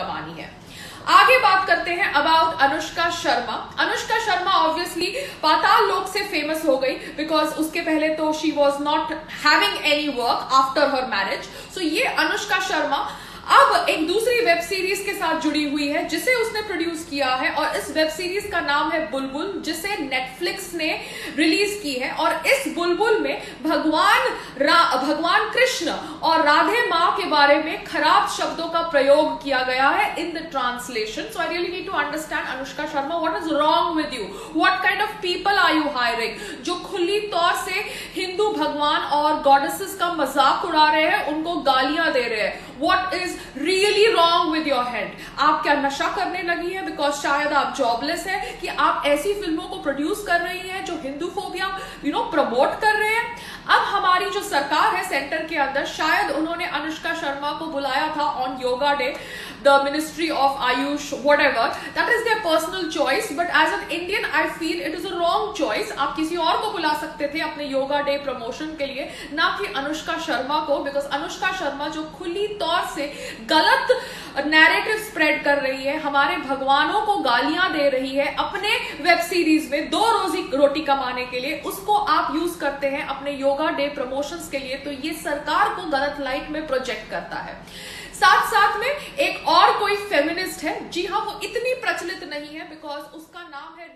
कमानी है। आगे बात करते हैं अबाउट अनुष्का शर्मा। अनुष्का शर्मा ऑब्वियसली पाताल लोक से फ़ेमस हो गई बिकॉज़ उसके पहले तो she was not having any work after her marriage so ये अनुष्का शर्मा अब एक दूसरी वेब सीरीज़ के साथ जुड़ी हुई है, जिसे उसने प्रोड्यूस किया है और इस वेब सीरीज़ का नाम है बुलबुल, जिसे नेटफ्लिक्स ने रिलीज़ की है और इस बुलबुल में भगवान कृष्ण और राधे माँ के बारे में खराब शब्दों का प्रयोग किया गया है in the translation so I really need to understand Anushka Sharma what is wrong with you what kind of people are you hiring जो खुली तौर से हिंदू भगवान और गॉडेसेस का मज़ाक उड़ा रहे हैं, उनको गालियाँ दे रहे हैं. What is really wrong with your head आप क्या नशा करने लगी है? बिकॉज़ शायद आप जॉबलेस है कि आप ऐसी फ़िल्मों को प्रोड्यूस कर रही हैं जो Hindu phobia you know promote कर रहे हैं अब हमारी जो सरकार है सेंटर के अंदर, शायद उन्होंने अनुष्का शर्मा को बुलाया था on yoga day the ministry of Ayush whatever that is their personal choice but as an Indian I feel it is a wrong choice आप किसी और को बुला सकते थे अपने योगा डे प्रमोशन के लिए, ना कि अनुष्का शर्मा को बिकॉज़ अनुष्का शर्मा जो खुली तौर से गलत नैरेटिव स्प्रेड कर रही है, हमारे भगवानों को गालियाँ दे रही है अपने वेब सीरीज़ में दो रोजी रोटी कमाने के लिए। उसको आप यूज़ करते हैं अपने योगा डे प्रमोशंस के लिए तो ये सरकार को गलत लाइट में प्रोजेक्ट करता है। साथ साथ में एक और कोई फेमिनिस्ट है, जी हाँ वो इतनी प्रचलित नहीं है बिकॉज़ उसका नाम है